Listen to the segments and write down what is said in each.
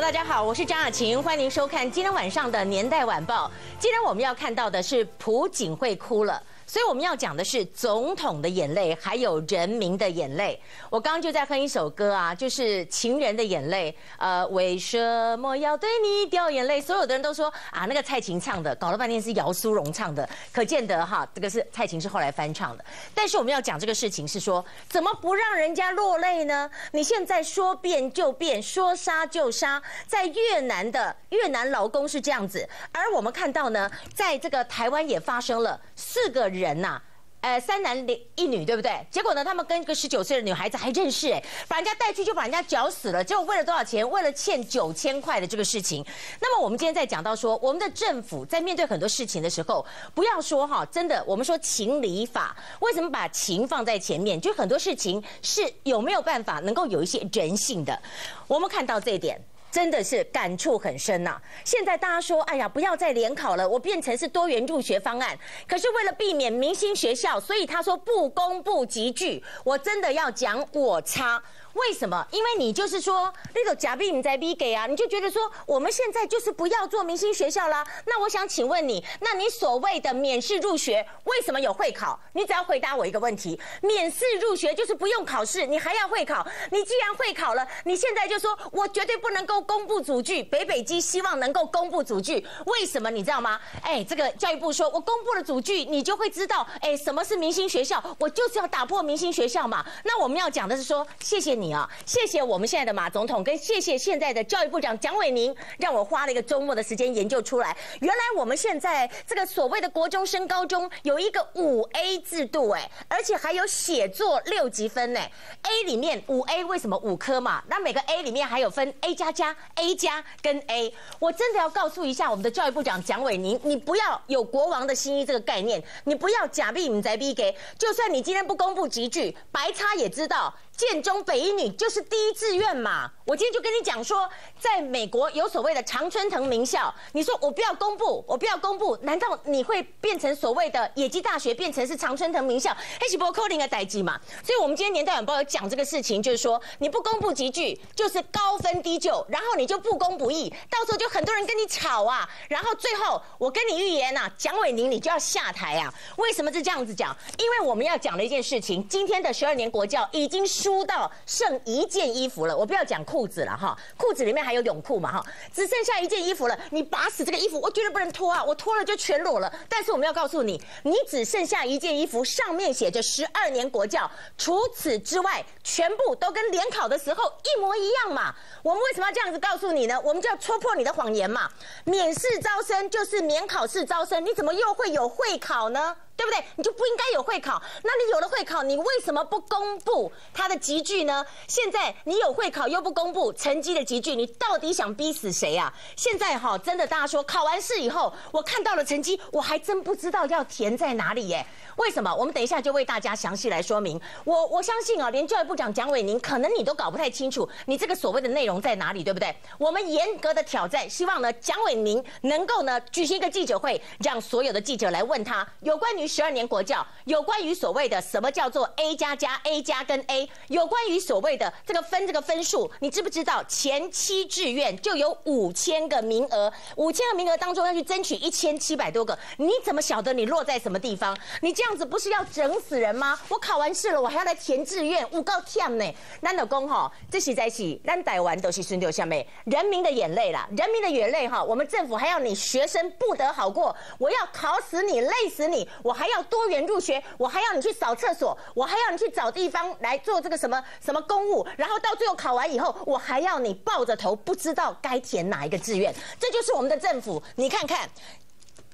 大家好，我是张雅琴，欢迎您收看今天晚上的《年代晚报》。今天我们要看到的是朴槿惠哭了。所以我们要讲的是总统的眼泪，还有人民的眼泪。我刚刚就在哼一首歌啊，就是情人的眼泪。呃，为什么要对你掉眼泪？所有的人都说啊，那个蔡琴唱的，搞了半天是姚苏蓉唱的，可见得哈，这个是蔡琴是后来翻唱的。但是我们要讲这个事情是说，怎么不让人家落泪呢？你现在说变就变，说杀就杀，在越南的越南劳工是这样子，而我们看到呢，在这个台湾也发生了四个人。人呐，呃，三男一女，对不对？结果呢，他们跟一个十九岁的女孩子还认识，哎，把人家带去就把人家绞死了。结果为了多少钱？为了欠九千块的这个事情。那么我们今天在讲到说，我们的政府在面对很多事情的时候，不要说哈，真的，我们说情理法，为什么把情放在前面？就很多事情是有没有办法能够有一些人性的？我们看到这一点。真的是感触很深呐！现在大家说，哎呀，不要再联考了，我变成是多元入学方案。可是为了避免明星学校，所以他说不公布集聚。我真的要讲我差。为什么？因为你就是说那种假币你在逼给啊，你就觉得说我们现在就是不要做明星学校啦。那我想请问你，那你所谓的免试入学为什么有会考？你只要回答我一个问题：免试入学就是不用考试，你还要会考？你既然会考了，你现在就说我绝对不能够公布组句。北北基希望能够公布组句，为什么你知道吗？哎，这个教育部说我公布了组句，你就会知道哎什么是明星学校，我就是要打破明星学校嘛。那我们要讲的是说，谢谢你。你啊，谢谢我们现在的马总统，跟谢谢现在的教育部长蒋伟宁，让我花了一个周末的时间研究出来，原来我们现在这个所谓的国中升高中有一个五 A 制度，哎，而且还有写作六级分呢。A 里面五 A 为什么五科嘛？那每个 A 里面还有分 A 加加、A 加跟 A。我真的要告诉一下我们的教育部长蒋伟宁，你不要有国王的新衣这个概念，你不要假币你在逼给，就算你今天不公布集聚，白差也知道。建中北一女就是第一志愿嘛，我今天就跟你讲说，在美国有所谓的常春藤名校，你说我不要公布，我不要公布，难道你会变成所谓的野鸡大学，变成是常春藤名校？黑起波扣零的代际嘛？所以我们今天年代晚报有讲这个事情，就是说你不公布集聚，就是高分低就，然后你就不公不义，到时候就很多人跟你吵啊，然后最后我跟你预言呐，蒋伟宁你就要下台啊？为什么是这样子讲？因为我们要讲的一件事情，今天的十二年国教已经是。输到剩一件衣服了，我不要讲裤子了哈，裤子里面还有泳裤嘛哈，只剩下一件衣服了。你拔死这个衣服，我绝对不能脱啊，我脱了就全裸了。但是我们要告诉你，你只剩下一件衣服，上面写着十二年国教，除此之外，全部都跟联考的时候一模一样嘛。我们为什么要这样子告诉你呢？我们就要戳破你的谎言嘛。免试招生就是免考试招生，你怎么又会有会考呢？对不对？你就不应该有会考。那你有了会考，你为什么不公布他的集聚呢？现在你有会考又不公布成绩的集聚，你到底想逼死谁啊？现在哈，真的大家说考完试以后，我看到了成绩，我还真不知道要填在哪里耶。为什么？我们等一下就为大家详细来说明。我我相信啊，连教育部长蒋伟宁可能你都搞不太清楚，你这个所谓的内容在哪里，对不对？我们严格的挑战，希望呢，蒋伟宁能够呢举行一个记者会，让所有的记者来问他有关于。十二年国教有关于所谓的什么叫做 A 加加 A 加跟 A，有关于所谓的这个分这个分数，你知不知道前七志愿就有五千个名额，五千个名额当中要去争取一千七百多个，你怎么晓得你落在什么地方？你这样子不是要整死人吗？我考完试了，我还要来填志愿，我告天呢！咱老公哈，这是在起，咱台湾都是顺流下面人民的眼泪啦，人民的眼泪哈，我们政府还要你学生不得好过，我要考死你，累死你，我。还要多元入学，我还要你去扫厕所，我还要你去找地方来做这个什么什么公务，然后到最后考完以后，我还要你抱着头不知道该填哪一个志愿。这就是我们的政府，你看看，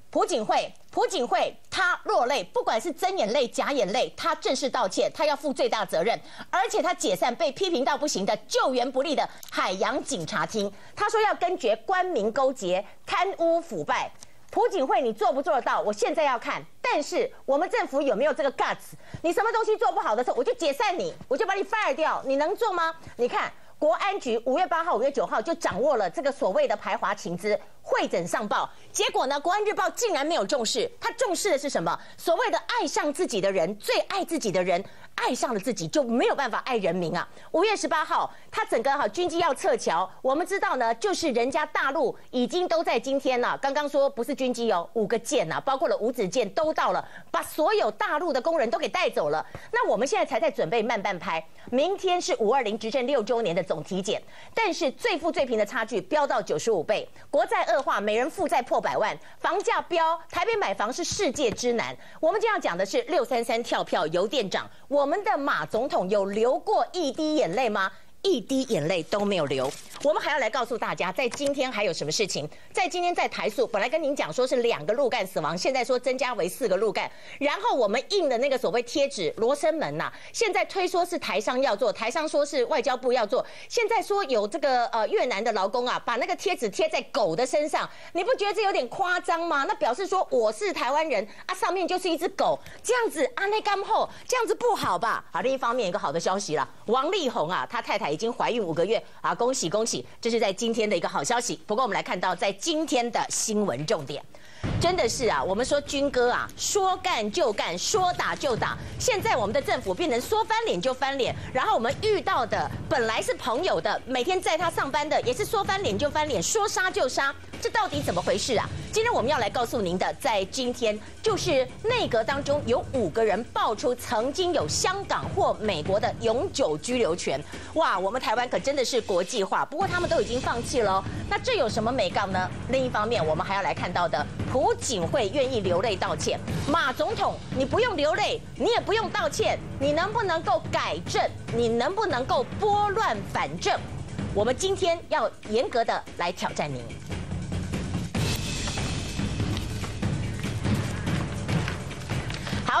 朴槿惠，朴槿惠她落泪，不管是真眼泪假眼泪，她正式道歉，她要负最大责任，而且她解散被批评到不行的救援不力的海洋警察厅，她说要根绝官民勾结、贪污腐败。朴槿惠，你做不做得到？我现在要看，但是我们政府有没有这个 guts？你什么东西做不好的时候，我就解散你，我就把你 fire 掉，你能做吗？你看，国安局五月八号、五月九号就掌握了这个所谓的排华情资，会诊上报，结果呢，国安日报竟然没有重视，他重视的是什么？所谓的爱上自己的人，最爱自己的人。爱上了自己，就没有办法爱人民啊。五月十八号，他整个哈军机要撤侨，我们知道呢，就是人家大陆已经都在今天了。刚刚说不是军机哦，五个舰呐，包括了五子舰都到了，把所有大陆的工人都给带走了。那我们现在才在准备慢半拍，明天是五二零执政六周年的总体检，但是最富最贫的差距飙到九十五倍，国债恶化，每人负债破百万，房价飙，台北买房是世界之难。我们今天要讲的是六三三跳票油店长，我我们的马总统有流过一滴眼泪吗？一滴眼泪都没有流。我们还要来告诉大家，在今天还有什么事情？在今天在台塑，本来跟您讲说是两个路干死亡，现在说增加为四个路干。然后我们印的那个所谓贴纸罗生门呐，现在推说是台商要做，台商说是外交部要做。现在说有这个呃越南的劳工啊，把那个贴纸贴在狗的身上，你不觉得这有点夸张吗？那表示说我是台湾人啊，上面就是一只狗，这样子啊那干后这样子不好吧？好，另一方面一个好的消息了，王力宏啊，他太太已经怀孕五个月啊，恭喜恭喜！这是在今天的一个好消息。不过我们来看到，在今天的新闻重点，真的是啊，我们说军哥啊，说干就干，说打就打。现在我们的政府变成说翻脸就翻脸，然后我们遇到的本来是朋友的，每天在他上班的，也是说翻脸就翻脸，说杀就杀。这到底怎么回事啊？今天我们要来告诉您的，在今天就是内阁当中有五个人爆出曾经有香港或美国的永久居留权。哇，我们台湾可真的是国际化，不过他们都已经放弃了。那这有什么美杠呢？另一方面，我们还要来看到的，不仅会愿意流泪道歉。马总统，你不用流泪，你也不用道歉，你能不能够改正？你能不能够拨乱反正？我们今天要严格的来挑战您。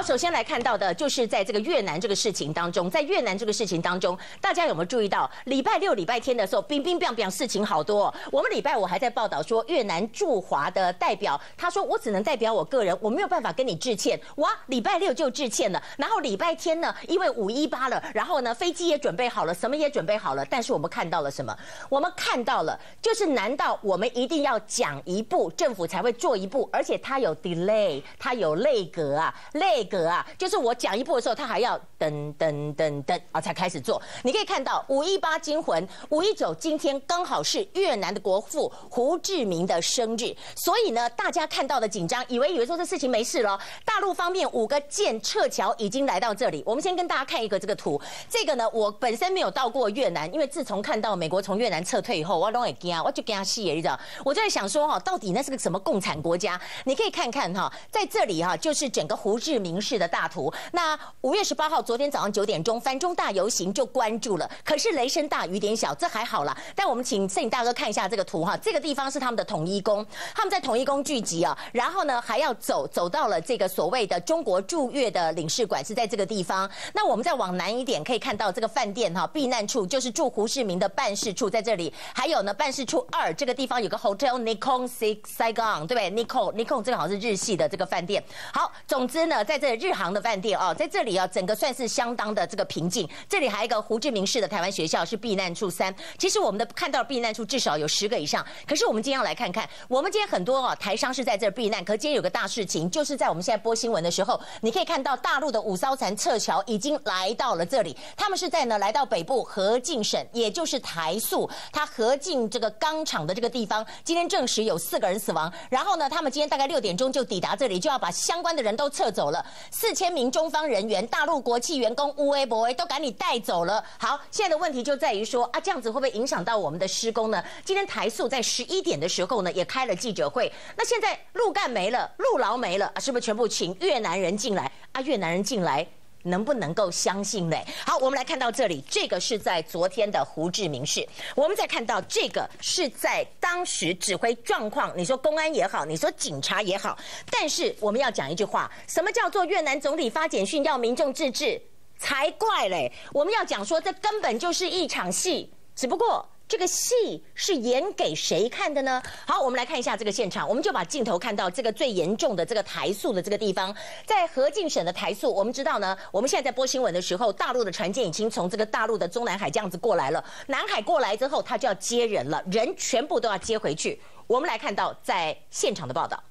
首先来看到的就是在这个越南这个事情当中，在越南这个事情当中，大家有没有注意到，礼拜六、礼拜天的时候，冰冰冰冰事情好多。我们礼拜五还在报道说，越南驻华的代表他说，我只能代表我个人，我没有办法跟你致歉。哇，礼拜六就致歉了，然后礼拜天呢，因为五一八了，然后呢，飞机也准备好了，什么也准备好了，但是我们看到了什么？我们看到了，就是难道我们一定要讲一步，政府才会做一步？而且它有 delay，它有内阁啊，内。格啊，就是我讲一步的时候，他还要等等等等啊，才开始做。你可以看到五一八惊魂，五一九今天刚好是越南的国父胡志明的生日，所以呢，大家看到的紧张，以为以为说这事情没事了。大陆方面五个舰撤侨已经来到这里，我们先跟大家看一个这个图。这个呢，我本身没有到过越南，因为自从看到美国从越南撤退以后，我拢会惊，我就跟他戏你知道？我就在想说哈，到底那是个什么共产国家？你可以看看哈，在这里哈，就是整个胡志明。形式的大图，那五月十八号，昨天早上九点钟，反中大游行就关注了。可是雷声大雨点小，这还好了。但我们请摄影大哥看一下这个图哈，这个地方是他们的统一宫，他们在统一宫聚集啊，然后呢还要走走到了这个所谓的中国驻越的领事馆是在这个地方。那我们再往南一点，可以看到这个饭店哈，避难处就是驻胡世明的办事处在这里。还有呢，办事处二这个地方有个 Hotel Nikon Saigon，对不对？Nikon Nikon 这个好像是日系的这个饭店。好，总之呢，在这日航的饭店哦，在这里啊，整个算是相当的这个平静。这里还有一个胡志明市的台湾学校是避难处三。其实我们的看到避难处至少有十个以上。可是我们今天要来看看，我们今天很多哦台商是在这避难。可今天有个大事情，就是在我们现在播新闻的时候，你可以看到大陆的五艘船撤侨已经来到了这里。他们是在呢来到北部河静省，也就是台塑，它河静这个钢厂的这个地方。今天证实有四个人死亡。然后呢，他们今天大概六点钟就抵达这里，就要把相关的人都撤走了。四。千名中方人员、大陆国企员工、乌威博威都赶紧带走了。好，现在的问题就在于说啊，这样子会不会影响到我们的施工呢？今天台塑在十一点的时候呢，也开了记者会。那现在路干没了，路劳没了，是不是全部请越南人进来啊？越南人进来。能不能够相信呢？好，我们来看到这里，这个是在昨天的胡志明市。我们再看到这个是在当时指挥状况，你说公安也好，你说警察也好，但是我们要讲一句话：什么叫做越南总理发简讯要民众自治？才怪嘞！我们要讲说，这根本就是一场戏，只不过。这个戏是演给谁看的呢？好，我们来看一下这个现场，我们就把镜头看到这个最严重的这个台塑的这个地方，在河静省的台塑。我们知道呢，我们现在在播新闻的时候，大陆的船舰已经从这个大陆的中南海这样子过来了，南海过来之后，他就要接人了，人全部都要接回去。我们来看到在现场的报道。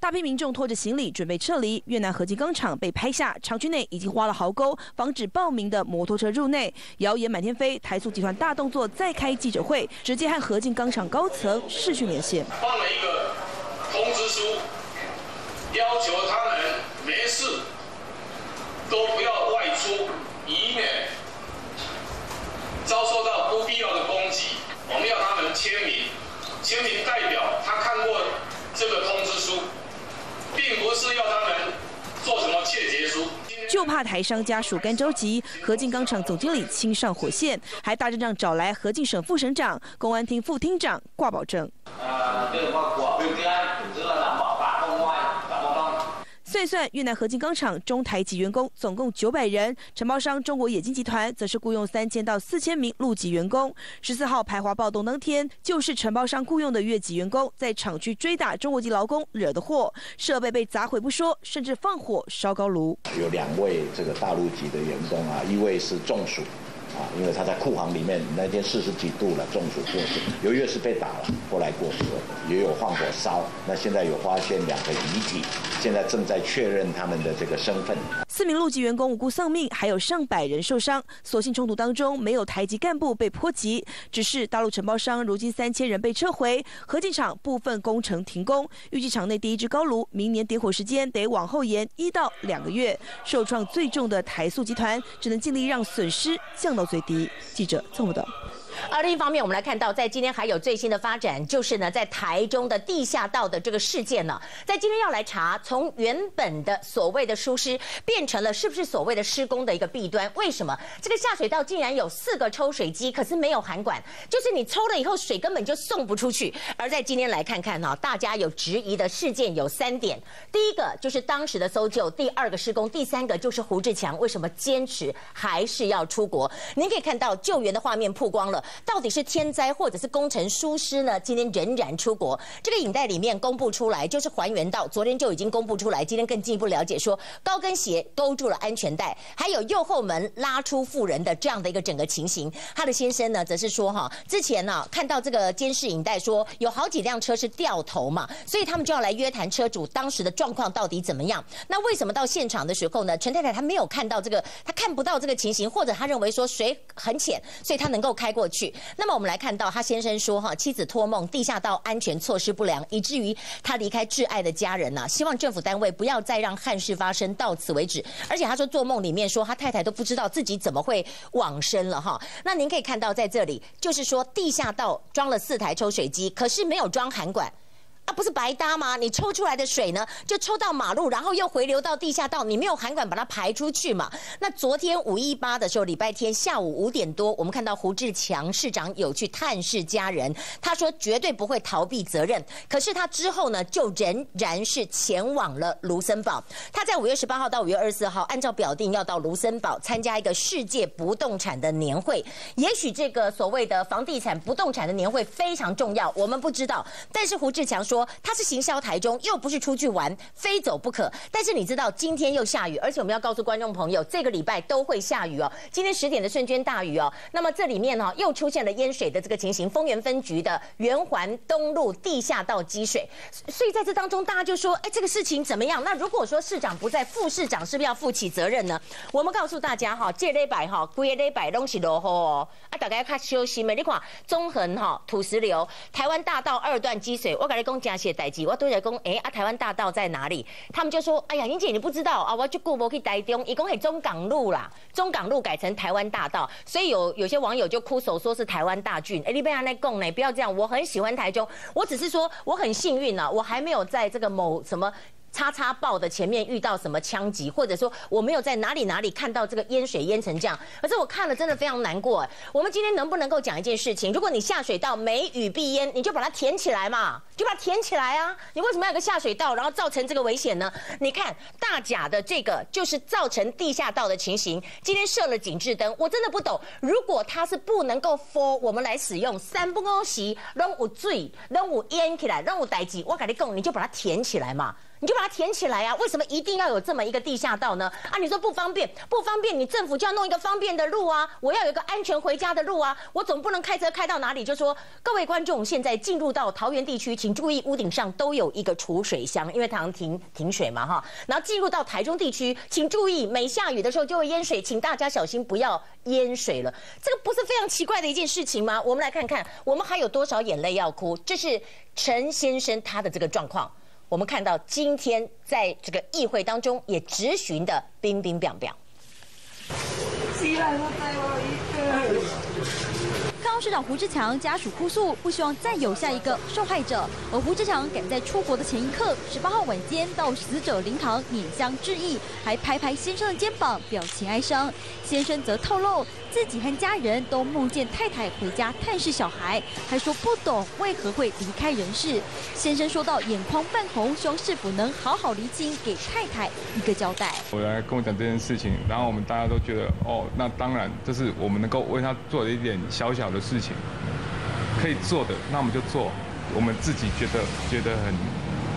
大批民众拖着行李准备撤离。越南合金钢厂被拍下，厂区内已经挖了壕沟，防止报名的摩托车入内。谣言满天飞，台塑集团大动作，再开记者会，直接和合金钢厂高层视讯连线。放了一个通知书，要求他们没事都不要外出，以免遭受到不必要的攻击。我们要他们签名，签名代表他看过这个通知书，并不是要他们就怕台商家属干着急，何进钢厂总经理亲上火线，还大阵仗找来何进省副省长、公安厅副厅长挂保证。算算，越南合金钢厂中台籍员工总共九百人，承包商中国冶金集团则是雇佣三千到四千名陆籍员工。十四号排华暴动当天，就是承包商雇佣的越籍员工在厂区追打中国籍劳工惹的祸，设备被砸毁不说，甚至放火烧高炉。有两位这个大陆籍的员工啊，一位是中暑。啊，因为他在库房里面那天四十几度了，中暑过世。由于是被打了，后来过世了，也有放火烧。那现在有发现两个遗体，现在正在确认他们的这个身份。四名陆籍员工无辜丧命，还有上百人受伤。所幸冲突当中没有台籍干部被波及，只是大陆承包商如今三千人被撤回，合金厂部分工程停工，预计厂内第一支高炉明年点火时间得往后延一到两个月。受创最重的台塑集团只能尽力让损失降到。最低，记者做不到。而另一方面，我们来看到，在今天还有最新的发展，就是呢，在台中的地下道的这个事件呢，在今天要来查，从原本的所谓的疏失，变成了是不是所谓的施工的一个弊端？为什么这个下水道竟然有四个抽水机，可是没有涵管？就是你抽了以后，水根本就送不出去。而在今天来看看哈，大家有质疑的事件有三点：第一个就是当时的搜救，第二个施工，第三个就是胡志强为什么坚持还是要出国？您可以看到救援的画面曝光了。到底是天灾或者是工程疏失呢？今天仍然出国。这个影带里面公布出来，就是还原到昨天就已经公布出来。今天更进一步了解说，高跟鞋勾住了安全带，还有右后门拉出妇人的这样的一个整个情形。他的先生呢，则是说哈，之前呢看到这个监视影带说有好几辆车是掉头嘛，所以他们就要来约谈车主当时的状况到底怎么样。那为什么到现场的时候呢，陈太太她没有看到这个，她看不到这个情形，或者她认为说水很浅，所以她能够开过去。那么我们来看到他先生说哈，妻子托梦地下道安全措施不良，以至于他离开挚爱的家人呐。希望政府单位不要再让憾事发生，到此为止。而且他说做梦里面说他太太都不知道自己怎么会往生了哈。那您可以看到在这里，就是说地下道装了四台抽水机，可是没有装涵管。啊，不是白搭吗？你抽出来的水呢，就抽到马路，然后又回流到地下道，你没有涵管把它排出去嘛？那昨天五一八的时候，礼拜天下午五点多，我们看到胡志强市长有去探视家人，他说绝对不会逃避责任。可是他之后呢，就仍然是前往了卢森堡。他在五月十八号到五月二十四号，按照表定要到卢森堡参加一个世界不动产的年会。也许这个所谓的房地产不动产的年会非常重要，我们不知道。但是胡志强说。他是行销台中，又不是出去玩，非走不可。但是你知道，今天又下雨，而且我们要告诉观众朋友，这个礼拜都会下雨哦。今天十点的瞬间大雨哦，那么这里面呢又出现了淹水的这个情形，丰原分局的圆环东路地下道积水，所以在这当中，大家就说，哎，这个事情怎么样？那如果说市长不在，副市长是不是要负起责任呢？我们告诉大家哈，这礼拜哈，规个礼拜拢是落雨哦，啊，大家较小心的。你看中横哈土石流，台湾大道二段积水，我跟你讲。加些代志，我对来讲，哎啊，台湾大道在哪里？他们就说，哎呀，英姐你不知道啊，我就顾不去台中，一共是中港路啦，中港路改成台湾大道，所以有有些网友就哭手说是台湾大郡。哎，你不要来讲呢，不要这样，我很喜欢台中，我只是说我很幸运呢，我还没有在这个某什么。叉叉报的前面遇到什么枪击，或者说我没有在哪里哪里看到这个淹水淹成这样，可是我看了真的非常难过。我们今天能不能够讲一件事情？如果你下水道没雨必淹，你就把它填起来嘛，就把它填起来啊！你为什么要有个下水道，然后造成这个危险呢？你看大甲的这个就是造成地下道的情形。今天设了警示灯，我真的不懂。如果它是不能够 for 我们来使用，三不五时，让我醉，让我淹起来，让我待机，我跟你讲，你就把它填起来嘛。你就把它填起来啊！为什么一定要有这么一个地下道呢？啊，你说不方便，不方便，你政府就要弄一个方便的路啊！我要有一个安全回家的路啊！我总不能开车开到哪里就说各位观众，现在进入到桃园地区，请注意屋顶上都有一个储水箱，因为常停停水嘛哈。然后进入到台中地区，请注意每下雨的时候就会淹水，请大家小心不要淹水了。这个不是非常奇怪的一件事情吗？我们来看看，我们还有多少眼泪要哭？这是陈先生他的这个状况。我们看到今天在这个议会当中也质询的冰冰冰冰。市长胡志强家属哭诉，不希望再有下一个受害者。而胡志强赶在出国的前一刻，十八号晚间到死者灵堂捻香致意，还拍拍先生的肩膀，表情哀伤。先生则透露，自己和家人都梦见太太回家探视小孩，还说不懂为何会离开人世。先生说到眼眶泛红，希望是否能好好厘清，给太太一个交代。我来跟我讲这件事情，然后我们大家都觉得，哦，那当然这是我们能够为他做的一点小小的。事情可以做的，那我们就做。我们自己觉得觉得很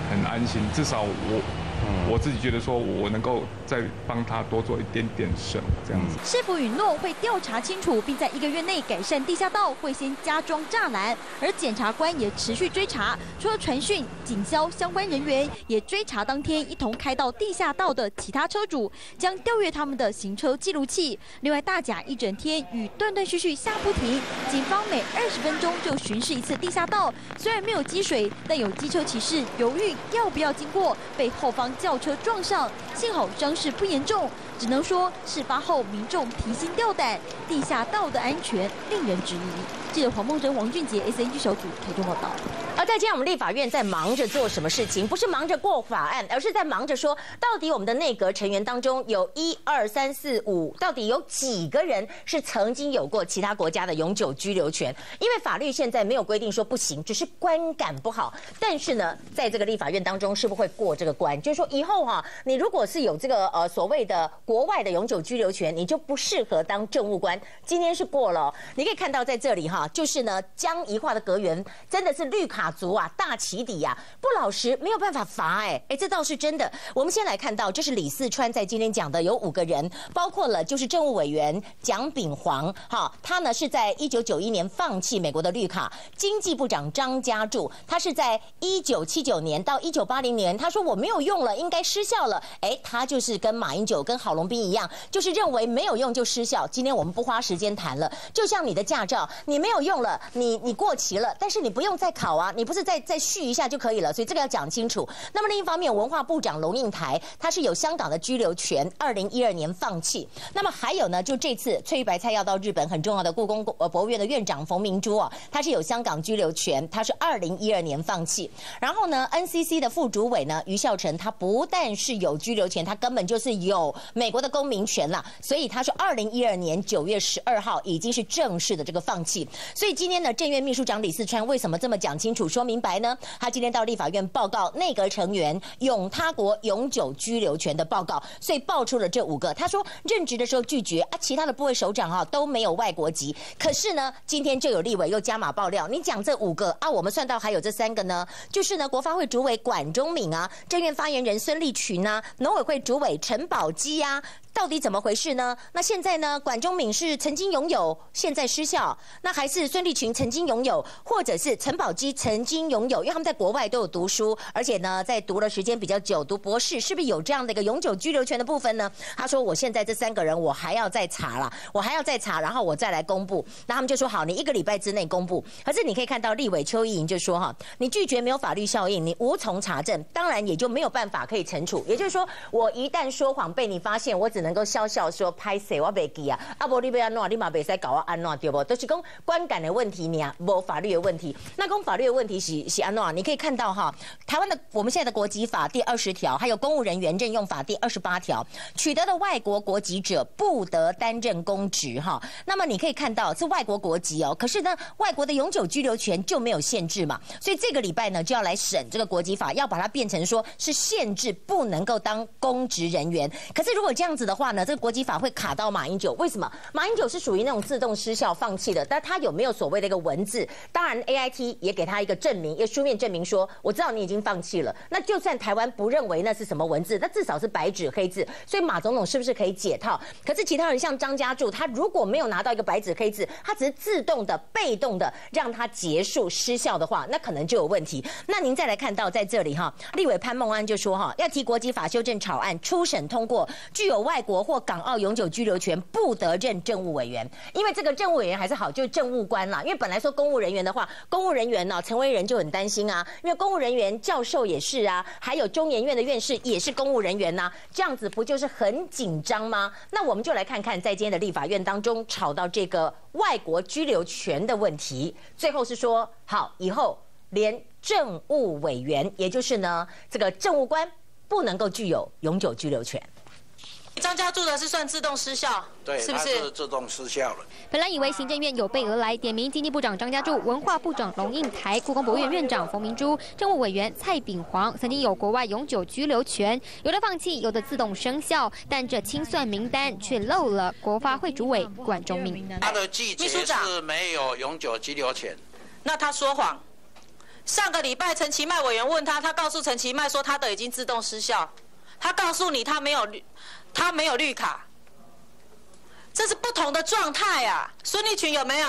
很安心，至少我。我自己觉得说，我能够再帮他多做一点点什么这样子。市府允诺会调查清楚，并在一个月内改善地下道，会先加装栅栏。而检察官也持续追查，除了传讯、警消相关人员，也追查当天一同开到地下道的其他车主，将调阅他们的行车记录器。另外，大甲一整天雨断断续续下不停，警方每二十分钟就巡视一次地下道。虽然没有积水，但有机车骑士犹豫要不要经过，被后方。轿车撞上，幸好伤势不严重，只能说事发后民众提心吊胆，地下道的安全令人质疑。记者黄梦珍、王俊杰，SNG 小组台中报道。而在今天我们立法院在忙着做什么事情？不是忙着过法案，而是在忙着说，到底我们的内阁成员当中有一二三四五，到底有几个人是曾经有过其他国家的永久居留权？因为法律现在没有规定说不行，只是观感不好。但是呢，在这个立法院当中，是不是会过这个关？就是说以后哈，你如果是有这个呃所谓的国外的永久居留权，你就不适合当政务官。今天是过了，你可以看到在这里哈，就是呢，江宜桦的阁员真的是绿卡。族啊，大起底呀，不老实没有办法罚哎哎，这倒是真的。我们先来看到，这是李四川在今天讲的，有五个人，包括了就是政务委员蒋炳煌，哈，他呢是在一九九一年放弃美国的绿卡；经济部长张家柱，他是在一九七九年到一九八零年，他说我没有用了，应该失效了。哎，他就是跟马英九跟郝龙斌一样，就是认为没有用就失效。今天我们不花时间谈了，就像你的驾照，你没有没有用了，你你过期了，但是你不用再考啊。你不是再再续一下就可以了，所以这个要讲清楚。那么另一方面，文化部长龙应台他是有香港的居留权，二零一二年放弃。那么还有呢，就这次翠玉白菜要到日本很重要的故宫呃博物院的院长冯明珠啊，他是有香港居留权，他是二零一二年放弃。然后呢，NCC 的副主委呢于孝成，他不但是有居留权，他根本就是有美国的公民权了。所以他说，二零一二年九月十二号已经是正式的这个放弃。所以今天呢，政院秘书长李四川为什么这么讲清楚，说明？白呢？他今天到立法院报告内阁成员永他国永久居留权的报告，所以爆出了这五个。他说任职的时候拒绝啊，其他的部位首长哈都没有外国籍。可是呢，今天就有立委又加码爆料，你讲这五个啊，我们算到还有这三个呢，就是呢，国发会主委管中敏啊，政院发言人孙立群啊，农委会主委陈宝基呀。到底怎么回事呢？那现在呢？管中敏是曾经拥有，现在失效。那还是孙立群曾经拥有，或者是陈宝基曾经拥有？因为他们在国外都有读书，而且呢，在读的时间比较久，读博士，是不是有这样的一个永久居留权的部分呢？他说：“我现在这三个人，我还要再查了，我还要再查，然后我再来公布。”那他们就说：“好，你一个礼拜之内公布。”可是你可以看到立委邱意莹就说：“哈，你拒绝没有法律效应，你无从查证，当然也就没有办法可以惩处。也就是说，我一旦说谎被你发现，我只。”能够笑笑说拍摄我袂记啊，啊无你要安怎，你嘛袂使搞我安怎对不？都是讲感的问题，你啊不法律的问题。那公法律的问题是是安怎？你可以看到哈，台湾的我们现在的国籍法第二十条，还有公务人员任用法第二十八条，取得的外国国籍者不得担任公职哈。那么你可以看到是外国国籍哦，可是呢，外国的永久居留权就没有限制嘛。所以这个礼拜呢就要来审这个国籍法，要把它变成说是限制不能够当公职人员。可是如果这样子。的话呢，这个国籍法会卡到马英九，为什么？马英九是属于那种自动失效放弃的，但他有有没有所谓的一个文字？当然，A I T 也给他一个证明，一个书面证明说，我知道你已经放弃了。那就算台湾不认为那是什么文字，那至少是白纸黑字。所以马总统是不是可以解套？可是其他人像张家柱，他如果没有拿到一个白纸黑字，他只是自动的、被动的让他结束失效的话，那可能就有问题。那您再来看到在这里哈，立委潘孟安就说哈，要提国籍法修正草案初审通过，具有外国或港澳永久居留权不得任政务委员，因为这个政务委员还是好，就政务官啦。因为本来说公务人员的话，公务人员呢，陈为仁就很担心啊，因为公务人员教授也是啊，还有中研院的院士也是公务人员呐，这样子不就是很紧张吗？那我们就来看看，在今天的立法院当中吵到这个外国居留权的问题，最后是说好以后连政务委员，也就是呢这个政务官不能够具有永久居留权。张家柱的是算自动失效，对，是不它是自动失效了。本来以为行政院有备而来，点名经济部长张家柱、文化部长龙应台、故宫博物院院长冯明珠、政务委员蔡炳煌，曾经有国外永久居留权，有的放弃，有的自动生效，但这清算名单却漏了国发会主委管中明。他的季节是没有永久居留权，那他说谎。上个礼拜陈其迈委员问他，他告诉陈其迈说他的已经自动失效，他告诉你他没有绿，他没有绿卡，这是不同的状态啊。孙立群有没有？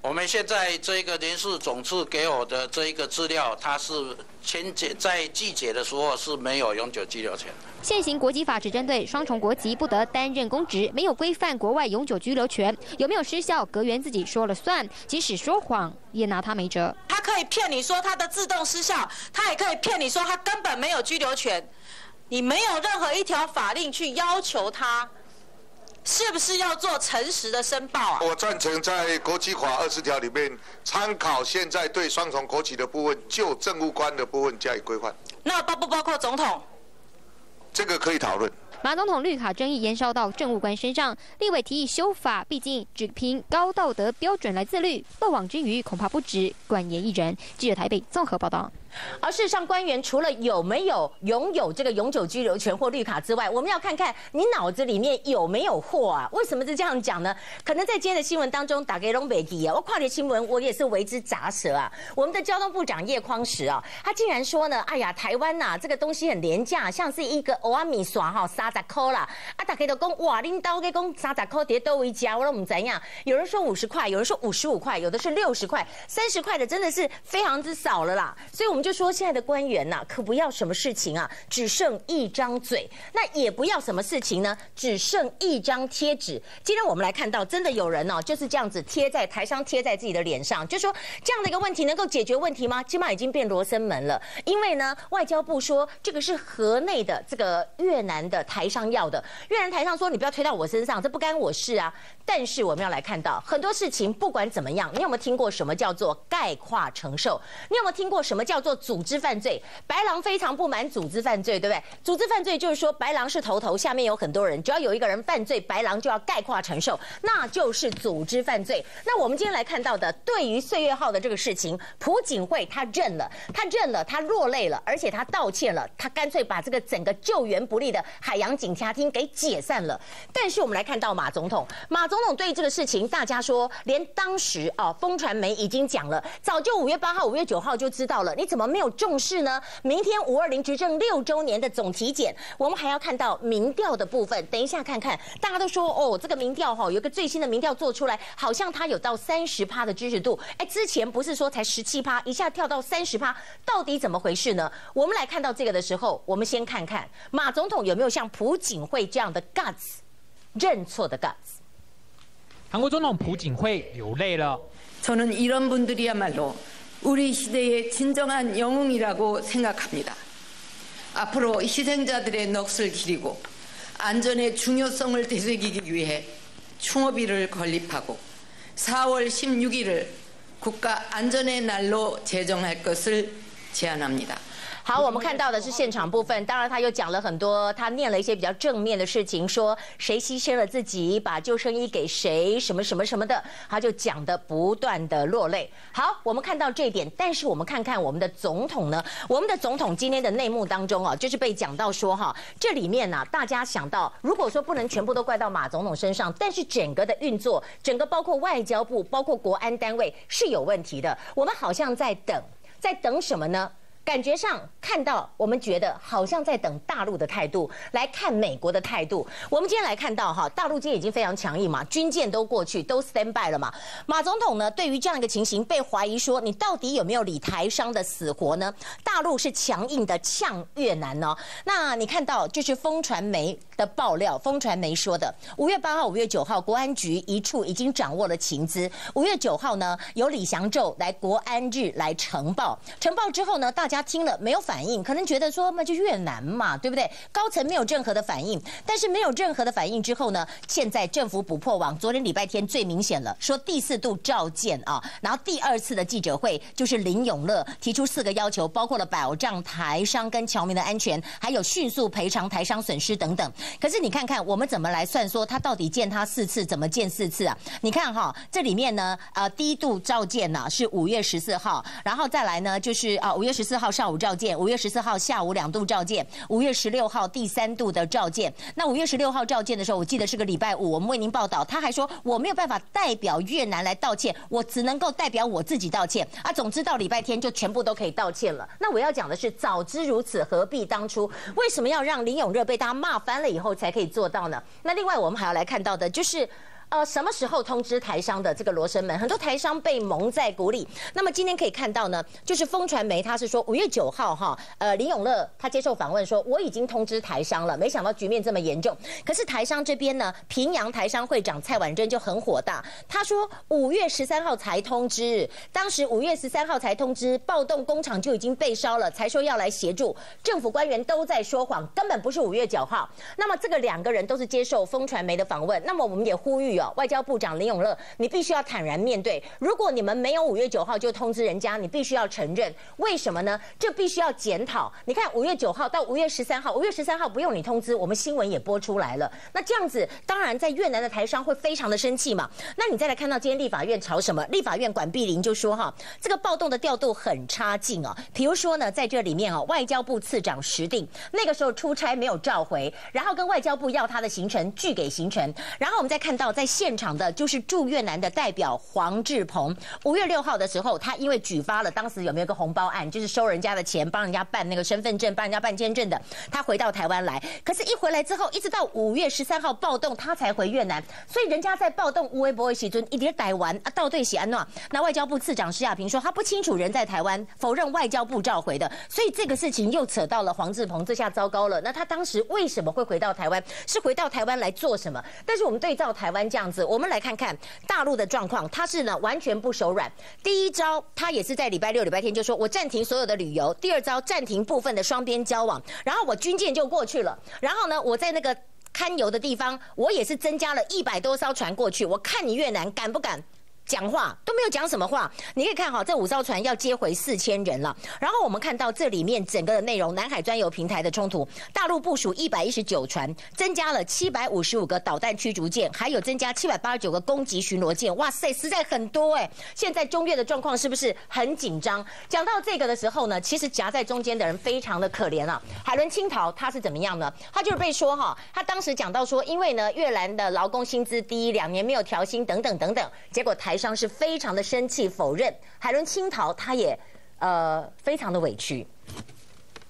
我们现在这个人事总处给我的这一个资料，他是前解在季节的时候是没有永久居留权。现行国籍法只针对双重国籍不得担任公职，没有规范国外永久居留权有没有失效，阁员自己说了算，即使说谎也拿他没辙。他可以骗你说他的自动失效，他也可以骗你说他根本没有居留权，你没有任何一条法令去要求他。是不是要做诚实的申报啊？我赞成在国籍法二十条里面参考现在对双重国籍的部分，就政务官的部分加以规范。那包不包括总统？这个可以讨论。马总统绿卡争议延烧到政务官身上，立委提议修法，毕竟只凭高道德标准来自律，漏网之鱼恐怕不止管言一人。记者台北综合报道。而事实上，官员除了有没有拥有这个永久居留权或绿卡之外，我们要看看你脑子里面有没有货啊？为什么是这样讲呢？可能在今天的新闻当中打给龙北基啊，我跨年新闻我也是为之咋舌啊。我们的交通部长叶匡时啊，他竟然说呢，哎呀，台湾呐这个东西很廉价，像是一个欧阿米耍哈三十块啦，啊，大家都讲哇，拎刀给讲三十块碟都一家，我说我们怎样？有人说五十块，有人说五十五块，有的是六十块，三十块的真的是非常之少了啦。所以我们就说现在的官员呐，可不要什么事情啊，只剩一张嘴；那也不要什么事情呢，只剩一张贴纸。今天我们来看到，真的有人哦，就是这样子贴在台上，贴在自己的脸上，就说这样的一个问题能够解决问题吗？起码已经变罗生门了。因为呢，外交部说这个是河内的这个越南的台商要的，越南台商说你不要推到我身上，这不干我事啊。但是我们要来看到很多事情，不管怎么样，你有没有听过什么叫做概括承受？你有没有听过什么叫做组织犯罪？白狼非常不满组织犯罪，对不对？组织犯罪就是说白狼是头头，下面有很多人，只要有一个人犯罪，白狼就要概括承受，那就是组织犯罪。那我们今天来看到的，对于岁月号的这个事情，朴槿惠他认了，他认了，他落泪了，而且他道歉了，他干脆把这个整个救援不力的海洋警察厅给解散了。但是我们来看到马总统，马总统对这个事情，大家说，连当时啊，风传媒已经讲了，早就五月八号、五月九号就知道了，你怎么没有重视呢？明天五二零执政六周年的总体检，我们还要看到民调的部分。等一下看看，大家都说哦，这个民调哈，有个最新的民调做出来，好像它有到三十趴的支持度。哎，之前不是说才十七趴，一下跳到三十趴，到底怎么回事呢？我们来看到这个的时候，我们先看看马总统有没有像朴槿惠这样的 guts，认错的 guts。韩国总统朴槿惠流泪了。저는이런분들이야말로 우리 시대의 진정한 영웅이라고 생각합니다 앞으로 희생자들의 넋을 기리고 안전의 중요성을 되새기기 위해 충업일을 건립하고 4월 16일을 국가 안전의 날로 제정할 것을. 好，我们看到的是现场部分，当然他又讲了很多，他念了一些比较正面的事情，说谁牺牲了自己，把救生衣给谁，什么什么什么的，他就讲的不断的落泪。好，我们看到这一点，但是我们看看我们的总统呢，我们的总统今天的内幕当中啊，就是被讲到说哈，这里面呢，大家想到，如果说不能全部都怪到马总统身上，但是整个的运作，整个包括外交部，包括国安单位是有问题的，我们好像在等，在等什么呢？感觉上看到，我们觉得好像在等大陆的态度来看美国的态度。我们今天来看到哈，大陆今天已经非常强硬嘛，军舰都过去，都 stand by 了嘛。马总统呢，对于这样一个情形，被怀疑说你到底有没有理台商的死活呢？大陆是强硬的呛越南呢。那你看到就是风传媒的爆料，风传媒说的，五月八号、五月九号，国安局一处已经掌握了情资。五月九号呢，由李祥宙来国安日来呈报，呈报之后呢，大。家听了没有反应，可能觉得说那就越南嘛，对不对？高层没有任何的反应，但是没有任何的反应之后呢，现在政府补破网，昨天礼拜天最明显了，说第四度召见啊，然后第二次的记者会就是林永乐提出四个要求，包括了保障台商跟侨民的安全，还有迅速赔偿台商损失等等。可是你看看我们怎么来算说他到底见他四次，怎么见四次啊？你看哈，这里面呢，呃，第一度召见呢是五月十四号，然后再来呢就是啊五月十四。号上午召见，五月十四号下午两度召见，五月十六号第三度的召见。那五月十六号召见的时候，我记得是个礼拜五，我们为您报道，他还说我没有办法代表越南来道歉，我只能够代表我自己道歉啊。总之到礼拜天就全部都可以道歉了。那我要讲的是，早知如此，何必当初？为什么要让林永热被大家骂翻了以后才可以做到呢？那另外我们还要来看到的就是。呃，什么时候通知台商的这个罗生门？很多台商被蒙在鼓里。那么今天可以看到呢，就是风传媒他是说五月九号哈，呃，林永乐他接受访问说我已经通知台商了，没想到局面这么严重。可是台商这边呢，平阳台商会长蔡婉珍就很火大，他说五月十三号才通知，当时五月十三号才通知，暴动工厂就已经被烧了，才说要来协助。政府官员都在说谎，根本不是五月九号。那么这个两个人都是接受风传媒的访问，那么我们也呼吁。外交部长林永乐，你必须要坦然面对。如果你们没有五月九号就通知人家，你必须要承认。为什么呢？这必须要检讨。你看五月九号到五月十三号，五月十三号不用你通知，我们新闻也播出来了。那这样子，当然在越南的台商会非常的生气嘛。那你再来看到今天立法院吵什么？立法院管碧玲就说哈，这个暴动的调度很差劲啊。比如说呢，在这里面啊，外交部次长石定那个时候出差没有召回，然后跟外交部要他的行程拒给行程，然后我们再看到在。现场的就是驻越南的代表黄志鹏。五月六号的时候，他因为举发了当时有没有个红包案，就是收人家的钱，帮人家办那个身份证，帮人家办签证的。他回到台湾来，可是，一回来之后，一直到五月十三号暴动，他才回越南。所以人家在暴动无微不会，喜尊一点逮完啊，倒对喜安诺。那外交部次长施亚平说，他不清楚人在台湾，否认外交部召回的。所以这个事情又扯到了黄志鹏，这下糟糕了。那他当时为什么会回到台湾？是回到台湾来做什么？但是我们对照台湾这样样。样子，我们来看看大陆的状况。他是呢完全不手软。第一招，他也是在礼拜六、礼拜天就说，我暂停所有的旅游。第二招，暂停部分的双边交往。然后我军舰就过去了。然后呢，我在那个堪油的地方，我也是增加了一百多艘船过去。我看你越南敢不敢？讲话都没有讲什么话，你可以看哈，这五艘船要接回四千人了。然后我们看到这里面整个的内容，南海专有平台的冲突，大陆部署一百一十九船，增加了七百五十五个导弹驱逐舰，还有增加七百八十九个攻击巡逻舰。哇塞，实在很多哎！现在中越的状况是不是很紧张？讲到这个的时候呢，其实夹在中间的人非常的可怜啊。海伦青桃他是怎么样呢？他就是被说哈，他当时讲到说，因为呢越南的劳工薪资低，两年没有调薪等等等等，结果台。台商是非常的生气，否认海伦清逃，他也呃非常的委屈。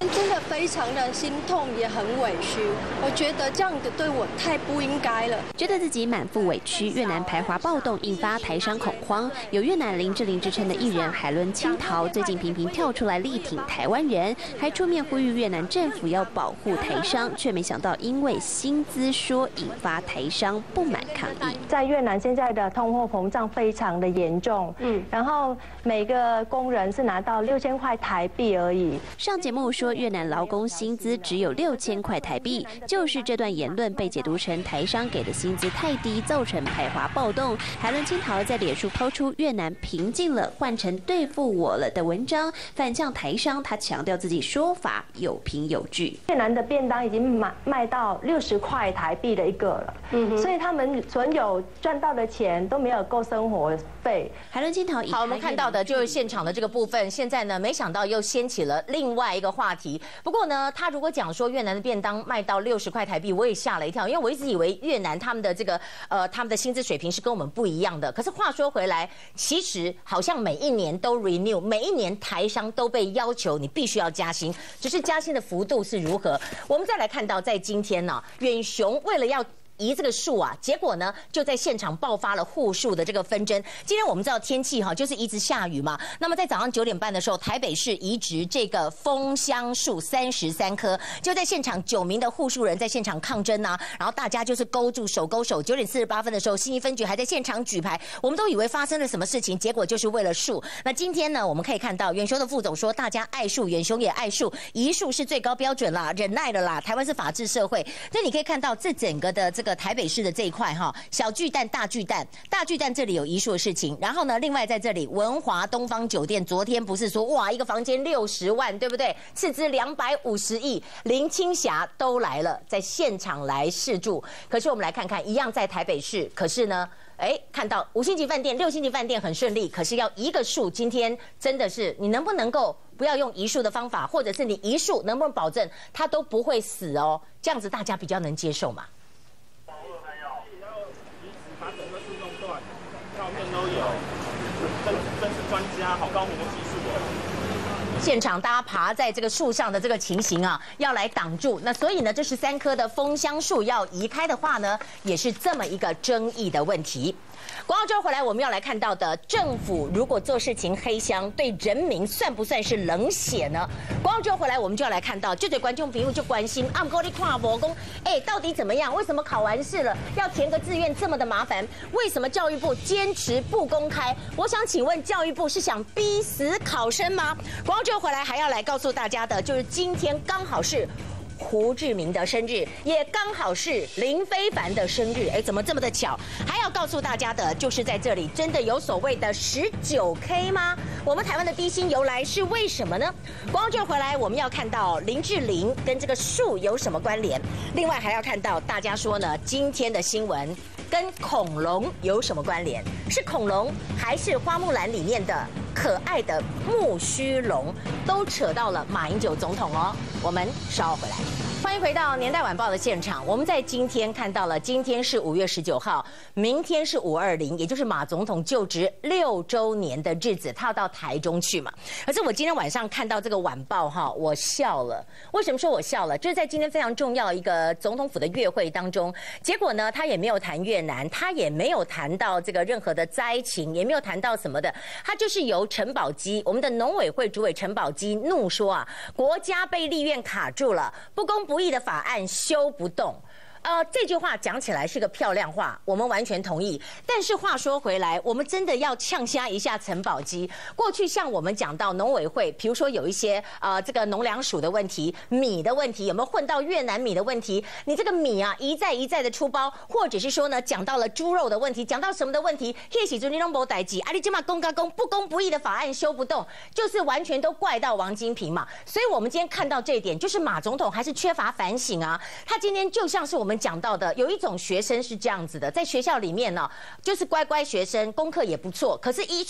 真的非常的心痛，也很委屈。我觉得这样的对我太不应该了。觉得自己满腹委屈，越南排华暴动引发台商恐慌。有越南林志玲之称的艺人海伦青桃，最近频频跳出来力挺台湾人，还出面呼吁越南政府要保护台商，却没想到因为薪资说引发台商不满抗议。在越南现在的通货膨胀非常的严重，嗯，然后每个工人是拿到六千块台币而已。上节目说。说越南劳工薪资只有六千块台币，就是这段言论被解读成台商给的薪资太低，造成排华暴动。海伦青桃在脸书抛出越南平静了，换成对付我了的文章，反向台商。他强调自己说法有凭有据。越南的便当已经卖卖到六十块台币的一个了，嗯所以他们存有赚到的钱都没有够生活费。海伦青桃，好，我们看到的就是现场的这个部分。现在呢，没想到又掀起了另外一个话题。不过呢，他如果讲说越南的便当卖到六十块台币，我也吓了一跳，因为我一直以为越南他们的这个呃他们的薪资水平是跟我们不一样的。可是话说回来，其实好像每一年都 renew，每一年台商都被要求你必须要加薪，只是加薪的幅度是如何。我们再来看到，在今天呢，远雄为了要。移这个树啊，结果呢就在现场爆发了护树的这个纷争。今天我们知道天气哈，就是一直下雨嘛。那么在早上九点半的时候，台北市移植这个枫香树三十三棵，就在现场九名的护树人在现场抗争啊，然后大家就是勾住手勾手。九点四十八分的时候，新一分局还在现场举牌，我们都以为发生了什么事情，结果就是为了树。那今天呢，我们可以看到远雄的副总说，大家爱树，远雄也爱树，移树是最高标准啦，忍耐了啦。台湾是法治社会，那你可以看到这整个的这个。台北市的这一块哈，小巨蛋、大巨蛋、大巨蛋这里有遗书的事情，然后呢，另外在这里文华东方酒店昨天不是说哇一个房间六十万对不对？斥资两百五十亿，林青霞都来了，在现场来试住。可是我们来看看，一样在台北市，可是呢，哎，看到五星级饭店、六星级饭店很顺利，可是要一个数，今天真的是你能不能够不要用移树的方法，或者是你移树能不能保证它都不会死哦？这样子大家比较能接受嘛？都有，真真是专家，好高明的技术哦！现场大家爬在这个树上的这个情形啊，要来挡住。那所以呢，这十三棵的枫香树要移开的话呢，也是这么一个争议的问题。广告之后回来，我们要来看到的政府如果做事情黑箱，对人民算不算是冷血呢？广告之后回来，我们就要来看到，就对观众朋友就关心，啊，高丽跨博公，哎，到底怎么样？为什么考完试了要填个志愿这么的麻烦？为什么教育部坚持不公开？我想请问，教育部是想逼死考生吗？广告之后回来，还要来告诉大家的，就是今天刚好是。胡志明的生日也刚好是林非凡的生日，哎，怎么这么的巧？还要告诉大家的就是在这里真的有所谓的十九 K 吗？我们台湾的低薪由来是为什么呢？光这回来我们要看到林志玲跟这个树有什么关联？另外还要看到大家说呢，今天的新闻跟恐龙有什么关联？是恐龙还是花木兰里面的？可爱的木须龙都扯到了马英九总统哦，我们稍后回来。欢迎回到《年代晚报》的现场。我们在今天看到了，今天是五月十九号，明天是五二零，也就是马总统就职六周年的日子，他要到台中去嘛。可是我今天晚上看到这个晚报哈，我笑了。为什么说我笑了？就是在今天非常重要一个总统府的月会当中，结果呢，他也没有谈越南，他也没有谈到这个任何的灾情，也没有谈到什么的，他就是由陈宝基，我们的农委会主委陈宝基怒说啊，国家被立院卡住了，不公。不义的法案修不动。呃，这句话讲起来是个漂亮话，我们完全同意。但是话说回来，我们真的要呛瞎一下陈宝基。过去像我们讲到农委会，比如说有一些呃这个农粮署的问题、米的问题，有没有混到越南米的问题？你这个米啊一再一再的出包，或者是说呢讲到了猪肉的问题，讲到什么的问题？谢喜朱尼龙博代基，阿里金马公加公不公不义的法案修不动，就是完全都怪到王金平嘛。所以我们今天看到这一点，就是马总统还是缺乏反省啊。他今天就像是我们。讲到的有一种学生是这样子的，在学校里面呢，就是乖乖学生，功课也不错，可是，一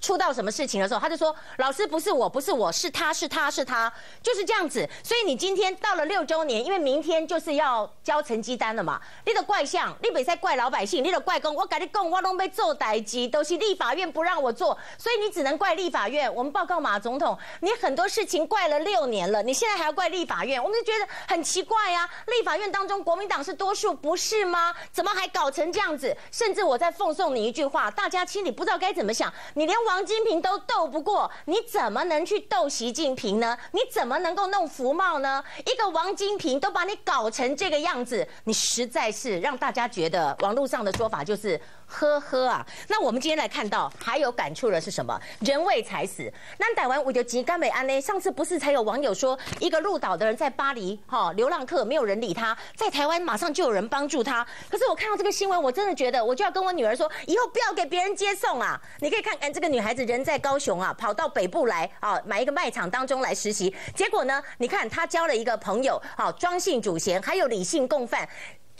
出到什么事情的时候，他就说：“老师不是我，不是我是他，是他是他，就是这样子。”所以你今天到了六周年，因为明天就是要交成绩单了嘛。你的怪象，你别再怪老百姓，你的怪公，我跟你讲，我都被做代机，都是立法院不让我做，所以你只能怪立法院。我们报告马总统，你很多事情怪了六年了，你现在还要怪立法院，我们就觉得很奇怪呀。立法院当中国民党是多数，不是吗？怎么还搞成这样子？甚至我再奉送你一句话，大家心里不知道该怎么想，你连我王金平都斗不过，你怎么能去斗习近平呢？你怎么能够弄福茂呢？一个王金平都把你搞成这个样子，你实在是让大家觉得网络上的说法就是呵呵啊。那我们今天来看到还有感触的是什么？人为财死。那台湾我就急干美安呢？上次不是才有网友说，一个入岛的人在巴黎哈流浪客，没有人理他，在台湾马上就有人帮助他。可是我看到这个新闻，我真的觉得我就要跟我女儿说，以后不要给别人接送啊！你可以看看这个女孩子人在高雄啊，跑到北部来啊，买一个卖场当中来实习，结果呢，你看她交了一个朋友，好庄姓主嫌，还有李姓共犯。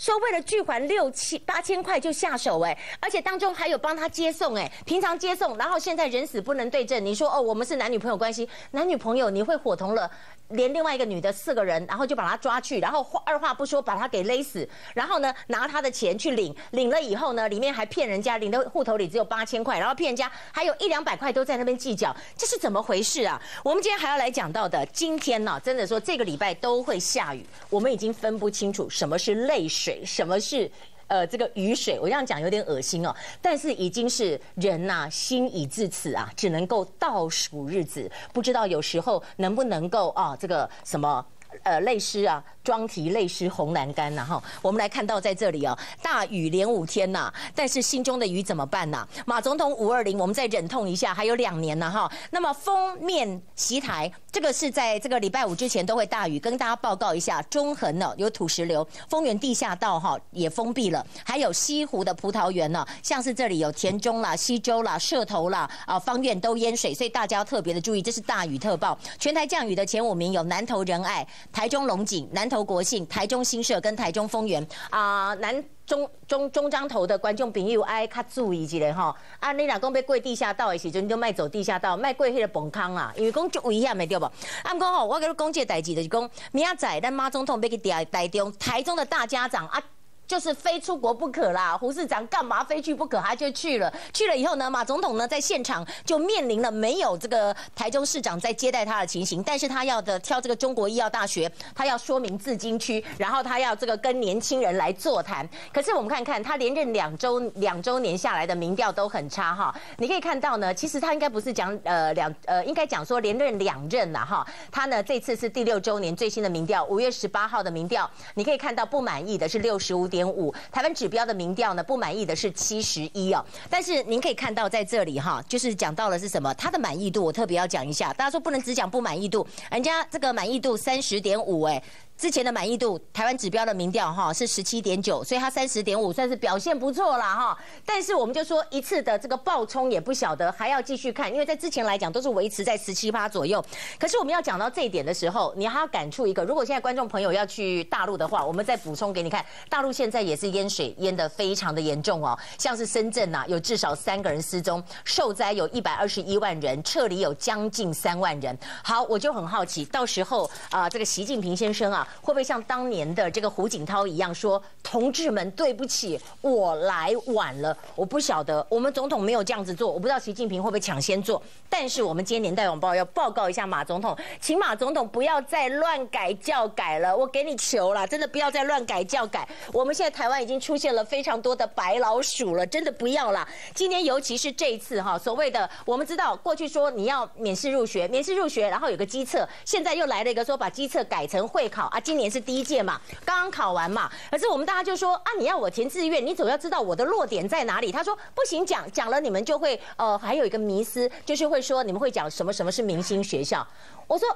说为了拒还六七八千块就下手哎，而且当中还有帮他接送哎，平常接送，然后现在人死不能对证，你说哦，我们是男女朋友关系，男女朋友你会伙同了连另外一个女的四个人，然后就把他抓去，然后二话不说把他给勒死，然后呢拿他的钱去领，领了以后呢，里面还骗人家领的户头里只有八千块，然后骗人家还有一两百块都在那边计较，这是怎么回事啊？我们今天还要来讲到的，今天呢真的说这个礼拜都会下雨，我们已经分不清楚什么是泪水。什么是呃这个雨水？我这样讲有点恶心哦，但是已经是人呐，心已至此啊，只能够倒数日子，不知道有时候能不能够啊这个什么呃泪湿啊。装提泪湿红栏杆呐哈，我们来看到在这里哦，大雨连五天呐，但是心中的雨怎么办呢？马总统五二零，我们再忍痛一下，还有两年呢哈。那么封面席台，这个是在这个礼拜五之前都会大雨，跟大家报告一下。中横呢有土石流，丰原地下道哈也封闭了，还有西湖的葡萄园呢，像是这里有田中啦、西洲啦、社头啦啊方院都淹水，所以大家要特别的注意，这是大雨特报。全台降雨的前五名有南投仁爱、台中龙井、南。投国信、台中新社跟台中丰原啊，南中中中彰头的观众朋友爱较注意一下哈。啊，你若讲要过地下道的时阵，就卖走地下道，卖过迄个崩坑啊，因为讲足危险的对不？啊，讲吼，我跟你讲这代志就是讲，明仔载咱马总统要去台台中，台中的大家长啊。就是非出国不可啦！胡市长干嘛非去不可？他就去了。去了以后呢，马总统呢在现场就面临了没有这个台中市长在接待他的情形。但是他要的挑这个中国医药大学，他要说明自金区，然后他要这个跟年轻人来座谈。可是我们看看他连任两周两周年下来的民调都很差哈。你可以看到呢，其实他应该不是讲呃两呃，应该讲说连任两任了哈。他呢这次是第六周年最新的民调，五月十八号的民调，你可以看到不满意的是六十五点。点五，台湾指标的民调呢，不满意的是七十一哦。但是您可以看到在这里哈，就是讲到了是什么，他的满意度我特别要讲一下。大家说不能只讲不满意度，人家这个满意度三十点五哎。之前的满意度，台湾指标的民调哈是十七点九，所以它三十点五算是表现不错啦哈。但是我们就说一次的这个暴冲也不晓得，还要继续看，因为在之前来讲都是维持在十七趴左右。可是我们要讲到这一点的时候，你还要感触一个，如果现在观众朋友要去大陆的话，我们再补充给你看，大陆现在也是淹水淹得非常的严重哦，像是深圳呐，有至少三个人失踪，受灾有一百二十一万人，撤离有将近三万人。好，我就很好奇，到时候啊，这个习近平先生啊。会不会像当年的这个胡锦涛一样说：“同志们，对不起，我来晚了。”我不晓得，我们总统没有这样子做，我不知道习近平会不会抢先做。但是我们今天年代晚报要报告一下马总统，请马总统不要再乱改教改了，我给你求了，真的不要再乱改教改。我们现在台湾已经出现了非常多的白老鼠了，真的不要了。今年尤其是这一次哈，所谓的我们知道过去说你要免试入学，免试入学，然后有个机测，现在又来了一个说把机测改成会考。今年是第一届嘛，刚刚考完嘛，可是我们大家就说啊，你要我填志愿，你总要知道我的弱点在哪里。他说不行，讲讲了你们就会呃，还有一个迷思，就是会说你们会讲什么什么是明星学校。我说。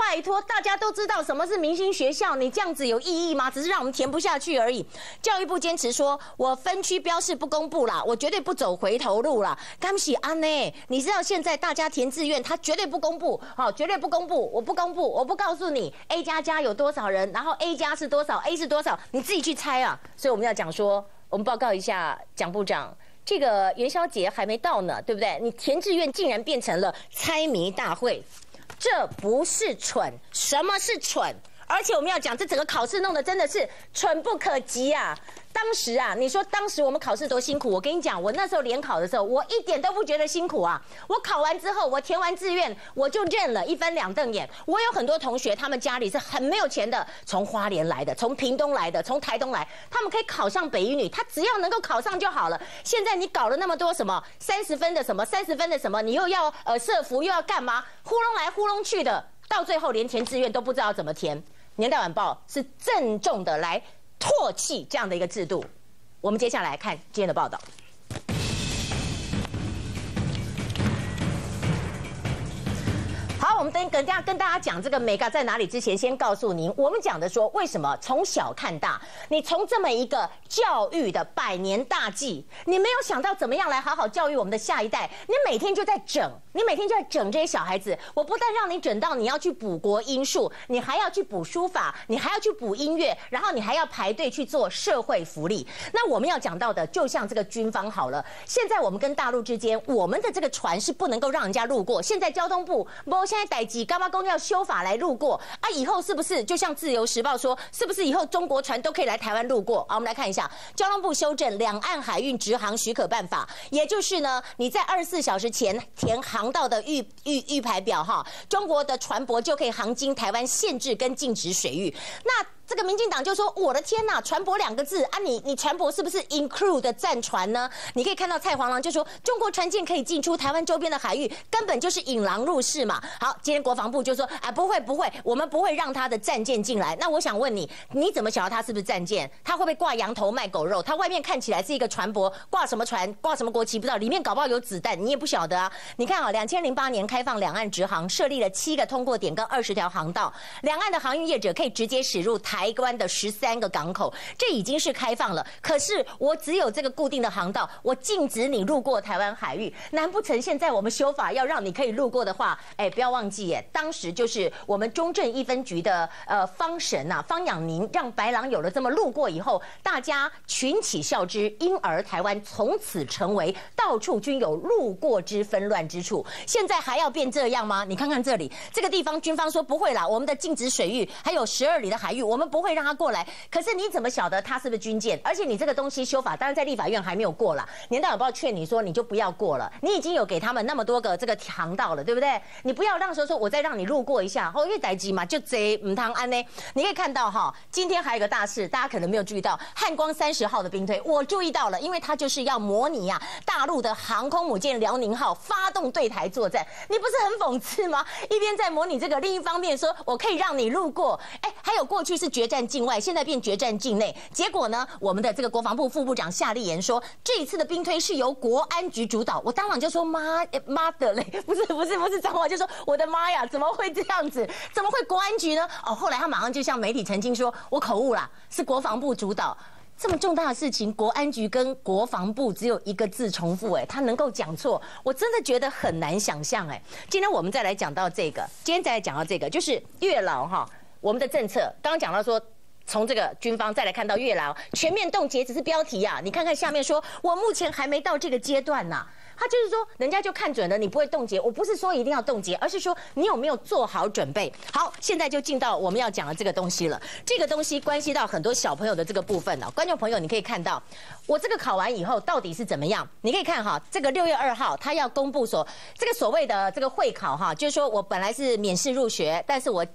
拜托，大家都知道什么是明星学校，你这样子有意义吗？只是让我们填不下去而已。教育部坚持说，我分区标示不公布啦，我绝对不走回头路啦。恭喜安呢？你知道现在大家填志愿，他绝对不公布，好，绝对不公布，我不公布，我不告诉你 A 加加有多少人，然后 A 加是多少，A 是多少，你自己去猜啊。所以我们要讲说，我们报告一下蒋部长，这个元宵节还没到呢，对不对？你填志愿竟然变成了猜谜大会。这不是蠢，什么是蠢？而且我们要讲，这整个考试弄得真的是蠢不可及啊！当时啊，你说当时我们考试多辛苦，我跟你讲，我那时候联考的时候，我一点都不觉得辛苦啊。我考完之后，我填完志愿，我就认了，一翻两瞪眼。我有很多同学，他们家里是很没有钱的，从花莲来的，从屏东来的，从台东来，他们可以考上北一女，他只要能够考上就好了。现在你搞了那么多什么三十分的什么三十分的什么，你又要呃设服又要干嘛，糊弄来糊弄去的，到最后连填志愿都不知道怎么填。年代晚报是郑重的来唾弃这样的一个制度。我们接下来看今天的报道。好，我们等等下跟大家讲这个 mega 在哪里之前，先告诉您，我们讲的说为什么从小看大，你从这么一个教育的百年大计，你没有想到怎么样来好好教育我们的下一代，你每天就在整，你每天就在整这些小孩子。我不但让你整到你要去补国音数，你还要去补书法，你还要去补音乐，然后你还要排队去做社会福利。那我们要讲到的，就像这个军方好了，现在我们跟大陆之间，我们的这个船是不能够让人家路过。现在交通部不。现在逮鸡干妈公要修法来路过啊，以后是不是就像自由时报说，是不是以后中国船都可以来台湾路过啊？我们来看一下，交通部修正两岸海运直航许可办法，也就是呢，你在二十四小时前填航道的预预预排表哈，中国的船舶就可以航经台湾限制跟禁止水域。那这个民进党就说：“我的天呐，船舶两个字啊，你你船舶是不是 include 的战船呢？你可以看到蔡黄郎就说，中国船舰可以进出台湾周边的海域，根本就是引狼入室嘛。好，今天国防部就说：啊，不会不会，我们不会让他的战舰进来。那我想问你，你怎么晓得他是不是战舰？他会不会挂羊头卖狗肉？他外面看起来是一个船舶，挂什么船，挂什么国旗不知道，里面搞不好有子弹，你也不晓得啊。你看啊，两千零八年开放两岸直航，设立了七个通过点跟二十条航道，两岸的航运业者可以直接驶入台台湾的十。三个港口，这已经是开放了。可是我只有这个固定的航道，我禁止你路过台湾海域。难不成现在我们修法要让你可以路过的话，哎，不要忘记，哎，当时就是我们中正一分局的呃方神呐，方养宁让白狼有了这么路过以后，大家群起效之，因而台湾从此成为到处均有路过之纷乱之处。现在还要变这样吗？你看看这里这个地方，军方说不会啦，我们的禁止水域还有十二里的海域，我们不会让他过来。可是你怎么晓得他是不是军舰？而且你这个东西修法，当然在立法院还没有过了。年代有报劝你说，你就不要过了。你已经有给他们那么多个这个航道了，对不对？你不要让说说我再让你路过一下，哦，因为待机嘛，就贼唔汤安呢。你可以看到哈，今天还有个大事，大家可能没有注意到，汉光三十号的兵推，我注意到了，因为他就是要模拟呀大陆的航空母舰辽宁号发动对台作战。你不是很讽刺吗？一边在模拟这个，另一方面说我可以让你路过。哎，还有过去是决战境外，现在变决战境内，结果呢？我们的这个国防部副部长夏立言说，这一次的兵推是由国安局主导。我当场就说妈妈的嘞，不是不是不是脏话，就说我的妈呀，怎么会这样子？怎么会国安局呢？哦，后来他马上就向媒体澄清说，我口误啦，是国防部主导。这么重大的事情，国安局跟国防部只有一个字重复，哎，他能够讲错，我真的觉得很难想象，哎。今天我们再来讲到这个，今天再来讲到这个，就是月老哈，我们的政策刚刚讲到说。从这个军方再来看到月老全面冻结只是标题呀，你看看下面说，我目前还没到这个阶段呐。他就是说，人家就看准了你不会冻结。我不是说一定要冻结，而是说你有没有做好准备。好，现在就进到我们要讲的这个东西了。这个东西关系到很多小朋友的这个部分了。观众朋友，你可以看到我这个考完以后到底是怎么样？你可以看哈，这个六月二号他要公布所这个所谓的这个会考哈，就是说我本来是免试入学，但是我。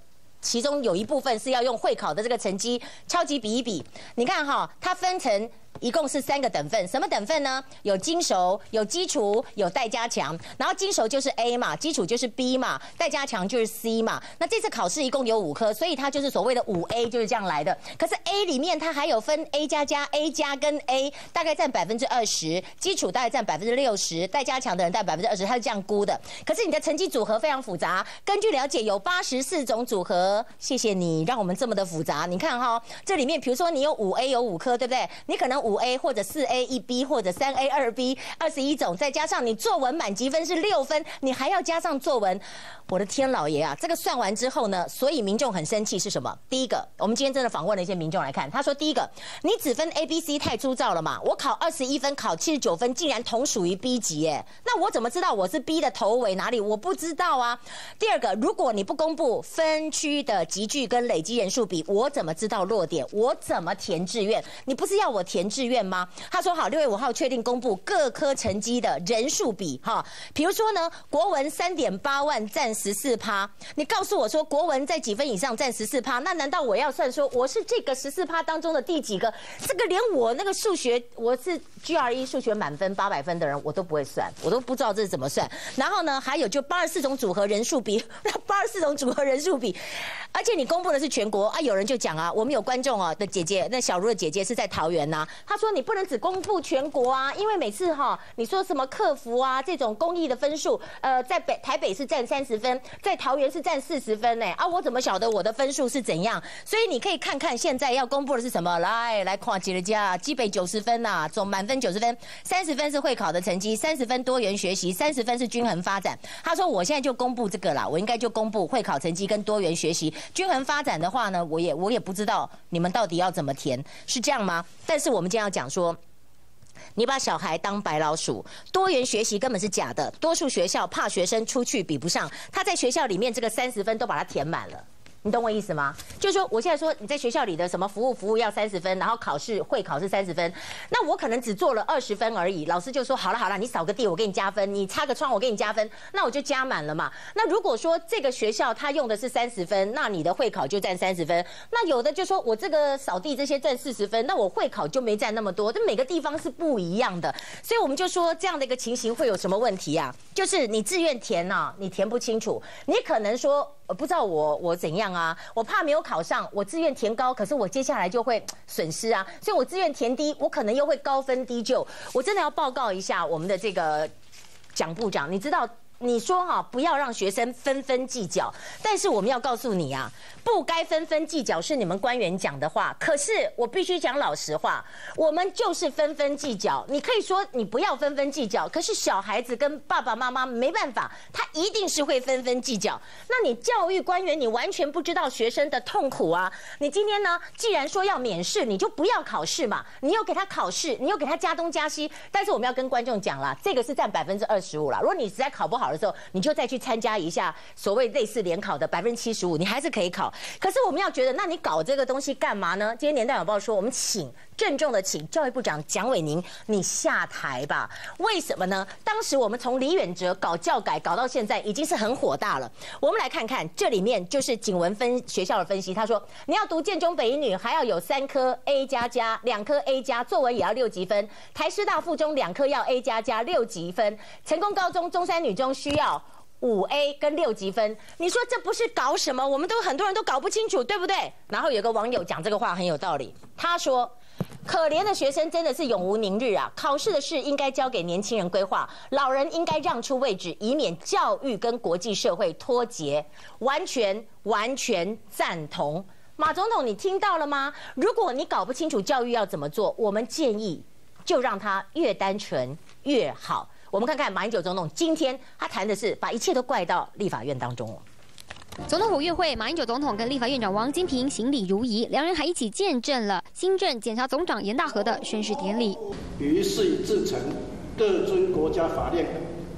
其中有一部分是要用会考的这个成绩超级比一比，你看哈，它分成。一共是三个等份，什么等份呢？有精熟，有基础，有待加强。然后精熟就是 A 嘛，基础就是 B 嘛，待加强就是 C 嘛。那这次考试一共有五科，所以它就是所谓的五 A 就是这样来的。可是 A 里面它还有分 A 加加、A 加跟 A，大概占百分之二十，基础大概占百分之六十，待加强的人占百分之二十，它是这样估的。可是你的成绩组合非常复杂，根据了解有八十四种组合。谢谢你让我们这么的复杂。你看哈，这里面比如说你有五 A 有五科，对不对？你可能。五 A 或者四 A 一 B 或者三 A 二 B 二十一种，再加上你作文满级分是六分，你还要加上作文。我的天老爷啊！这个算完之后呢，所以民众很生气是什么？第一个，我们今天真的访问了一些民众来看，他说：第一个，你只分 A、B、C 太粗糙了嘛？我考二十一分，考七十九分，竟然同属于 B 级，哎，那我怎么知道我是 B 的头尾哪里？我不知道啊。第二个，如果你不公布分区的集聚跟累积人数比，我怎么知道落点？我怎么填志愿？你不是要我填志愿吗？他说好，六月五号确定公布各科成绩的人数比，哈，比如说呢，国文三点八万占。十四趴，你告诉我说国文在几分以上占十四趴，那难道我要算说我是这个十四趴当中的第几个？这个连我那个数学我是 GRE 数学满分八百分的人，我都不会算，我都不知道这是怎么算。然后呢，还有就八十四种组合人数比，那 八八十四种组合人数比，而且你公布的是全国啊，有人就讲啊，我们有观众啊的姐姐，那小茹的姐姐是在桃园呐，他说你不能只公布全国啊，因为每次哈你说什么客服啊这种公益的分数，呃，在北台北是占三十分，在桃园是占四十分呢，啊，我怎么晓得我的分数是怎样？所以你可以看看现在要公布的是什么，来来跨级的家，基北九十分呐，总满分九十分，三十分是会考的成绩，三十分多元学习，三十分是均衡发展。他说我现在就公布这个啦，我应该就公布会考成绩跟多元学习，均衡发展的话呢，我也我也不知道你们到底要怎么填，是这样吗？但是我们要讲说。你把小孩当白老鼠，多元学习根本是假的。多数学校怕学生出去比不上，他在学校里面这个三十分都把它填满了。你懂我意思吗？就是说，我现在说你在学校里的什么服务服务要三十分，然后考试会考是三十分，那我可能只做了二十分而已。老师就说好了好了，你扫个地我给你加分，你擦个窗我给你加分，那我就加满了嘛。那如果说这个学校他用的是三十分，那你的会考就占三十分。那有的就说我这个扫地这些占四十分，那我会考就没占那么多。这每个地方是不一样的，所以我们就说这样的一个情形会有什么问题啊？就是你志愿填呢，你填不清楚，你可能说。我不知道我我怎样啊？我怕没有考上，我志愿填高，可是我接下来就会损失啊，所以我志愿填低，我可能又会高分低就。我真的要报告一下我们的这个蒋部长，你知道？你说哈，不要让学生纷纷计较，但是我们要告诉你啊，不该纷纷计较是你们官员讲的话。可是我必须讲老实话，我们就是纷纷计较。你可以说你不要纷纷计较，可是小孩子跟爸爸妈妈没办法，他一定是会纷纷计较。那你教育官员，你完全不知道学生的痛苦啊！你今天呢，既然说要免试，你就不要考试嘛。你又给他考试，你又给他加东加西。但是我们要跟观众讲了，这个是占百分之二十五了。如果你实在考不好，考的时候，你就再去参加一下所谓类似联考的百分之七十五，你还是可以考。可是我们要觉得，那你搞这个东西干嘛呢？今天《年代晚报》说，我们请郑重的请教育部长蒋伟宁，你下台吧。为什么呢？当时我们从李远哲搞教改搞到现在，已经是很火大了。我们来看看这里面就是景文分学校的分析，他说你要读建中北一女，还要有三科 A 加加，两科 A 加，作文也要六级分。台师大附中两科要 A 加加六级分，成功高中中山女中需要。五 A 跟六级分，你说这不是搞什么？我们都很多人都搞不清楚，对不对？然后有个网友讲这个话很有道理，他说：“可怜的学生真的是永无宁日啊！考试的事应该交给年轻人规划，老人应该让出位置，以免教育跟国际社会脱节。”完全完全赞同。马总统，你听到了吗？如果你搞不清楚教育要怎么做，我们建议就让他越单纯越好。我们看看马英九总统今天他谈的是把一切都怪到立法院当中了。总统府院会，马英九总统跟立法院长王金平行礼如仪，两人还一起见证了新任检察总长严大和的宣誓典礼。于是自成，各遵国家法令。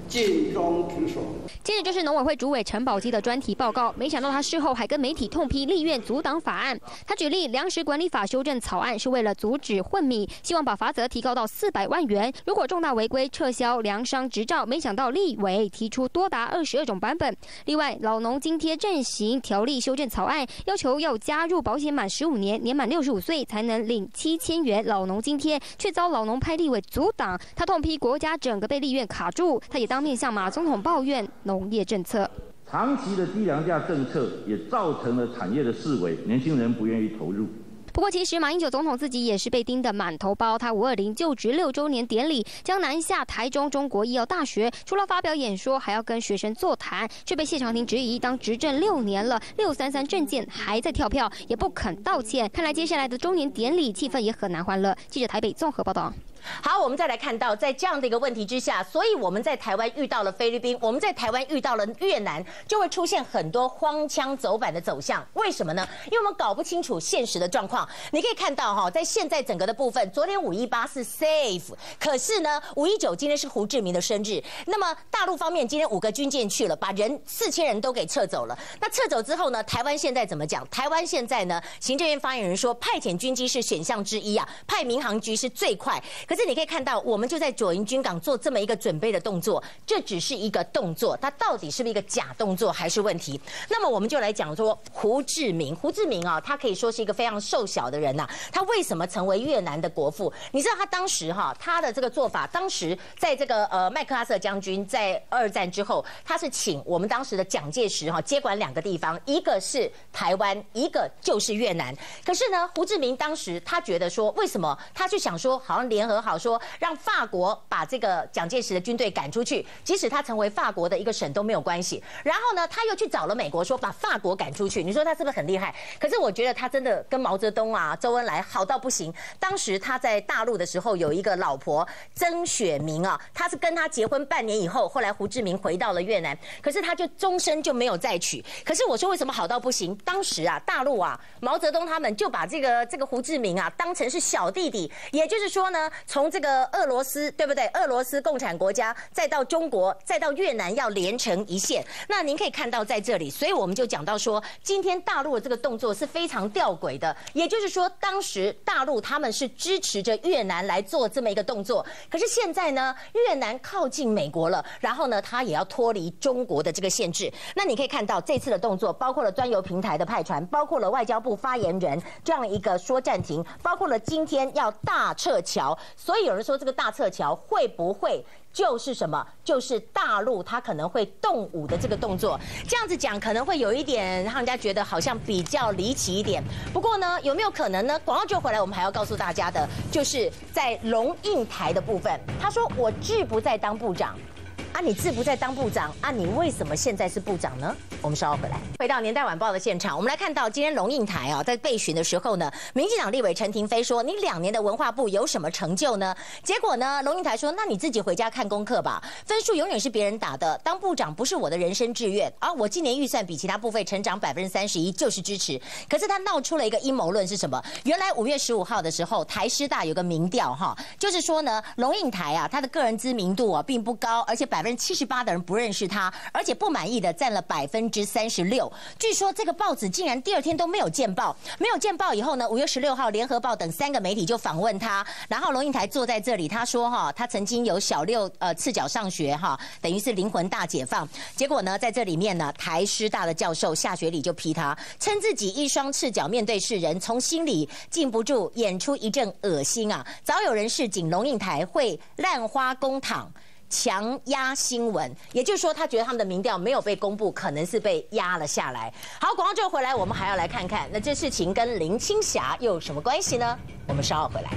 尽忠职守。接着就是农委会主委陈宝基的专题报告，没想到他事后还跟媒体痛批立院阻挡法案。他举例，粮食管理法修正草案是为了阻止混米，希望把罚则提高到四百万元。如果重大违规，撤销粮商执照。没想到立委提出多达二十二种版本。另外，老农津贴阵型条例修正草案要求要加入保险满十五年，年满六十五岁才能领七千元老农津贴，却遭老农派立委阻挡。他痛批国家整个被立院卡住。他也当。当面向马总统抱怨农业政策，长期的低粮价政策也造成了产业的式微，年轻人不愿意投入。不过，其实马英九总统自己也是被盯得满头包。他五二零就职六周年典礼将南下台中中国医药大学，除了发表演说，还要跟学生座谈，却被谢长廷质疑，当执政六年了，六三三证件还在跳票，也不肯道歉。看来接下来的周年典礼气氛也很难欢乐。记者台北综合报道。好，我们再来看到，在这样的一个问题之下，所以我们在台湾遇到了菲律宾，我们在台湾遇到了越南，就会出现很多荒腔走板的走向。为什么呢？因为我们搞不清楚现实的状况。你可以看到哈，在现在整个的部分，昨天五一八是 safe，可是呢，五一九今天是胡志明的生日。那么大陆方面今天五个军舰去了，把人四千人都给撤走了。那撤走之后呢，台湾现在怎么讲？台湾现在呢，行政院发言人说，派遣军机是选项之一啊，派民航局是最快。可是你可以看到，我们就在左营军港做这么一个准备的动作，这只是一个动作，它到底是不是一个假动作还是问题？那么我们就来讲说胡志明，胡志明啊，他可以说是一个非常瘦小的人呐，他为什么成为越南的国父？你知道他当时哈，他的这个做法，当时在这个呃麦克阿瑟将军在二战之后，他是请我们当时的蒋介石哈接管两个地方，一个是台湾，一个就是越南。可是呢，胡志明当时他觉得说，为什么他就想说，好像联合好说让法国把这个蒋介石的军队赶出去，即使他成为法国的一个省都没有关系。然后呢，他又去找了美国说把法国赶出去，你说他是不是很厉害？可是我觉得他真的跟毛泽东啊、周恩来好到不行。当时他在大陆的时候有一个老婆曾雪明啊，他是跟他结婚半年以后，后来胡志明回到了越南，可是他就终身就没有再娶。可是我说为什么好到不行？当时啊，大陆啊，毛泽东他们就把这个这个胡志明啊当成是小弟弟，也就是说呢，从这个俄罗斯对不对？俄罗斯共产国家再到中国，再到越南要连成一线。那您可以看到在这里，所以我们就讲到说，今天大陆的这个动作是非常吊诡的，也就是说，当时大陆他们是支持着越南来做这么一个动作，可是现在呢，越南靠近美国了，然后呢，他也要脱离中国的这个限制。那你可以看到这次的动作，包括了专油平台的派船，包括了外交部发言人这样一个说暂停，包括了今天要大撤侨。所以有人说这个大撤侨会不会？就是什么？就是大陆它可能会动武的这个动作，这样子讲可能会有一点让人家觉得好像比较离奇一点。不过呢，有没有可能呢？广告就回来，我们还要告诉大家的，就是在龙应台的部分，他说我志不在当部长。啊，你志不在当部长啊，你为什么现在是部长呢？我们稍后回来，回到年代晚报的现场，我们来看到今天龙应台啊，在备询的时候呢，民进党立委陈廷飞说：“你两年的文化部有什么成就呢？”结果呢，龙应台说：“那你自己回家看功课吧，分数永远是别人打的。当部长不是我的人生志愿啊，我今年预算比其他部分成长百分之三十一，就是支持。可是他闹出了一个阴谋论是什么？原来五月十五号的时候，台师大有个民调哈，就是说呢，龙应台啊，他的个人知名度啊并不高，而且百百分之。七十八的人不认识他，而且不满意的占了百分之三十六。据说这个报纸竟然第二天都没有见报，没有见报以后呢，五月十六号，联合报等三个媒体就访问他，然后龙应台坐在这里，他说哈，他曾经有小六呃赤脚上学哈，等于是灵魂大解放。结果呢，在这里面呢，台师大的教授夏学礼就批他，称自己一双赤脚面对世人，从心里禁不住演出一阵恶心啊。早有人示警，龙应台会烂花公堂。强压新闻，也就是说，他觉得他们的民调没有被公布，可能是被压了下来。好，广告之后回来，我们还要来看看，那这事情跟林青霞又有什么关系呢？我们稍后回来。